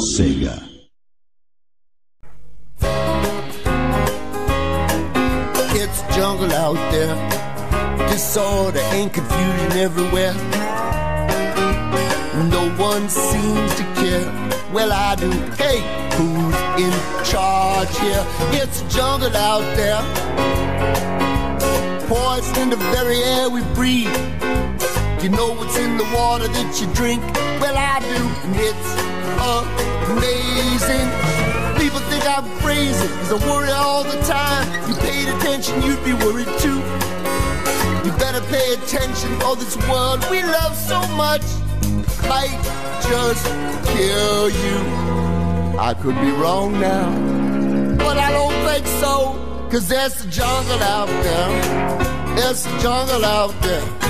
Sega. It's jungle out there. Disorder and confusion everywhere. No one seems to care. Well, I do. Hey, who's in charge here? It's jungle out there. Poison in the very air we breathe. You know what's in the water that you drink? Well, I do, and it's I'm crazy, cause I worry all the time. You paid attention, you'd be worried too. You better pay attention, for this world we love so much might just kill you. I could be wrong now, but I don't think so, cause there's a jungle out there. There's a jungle out there.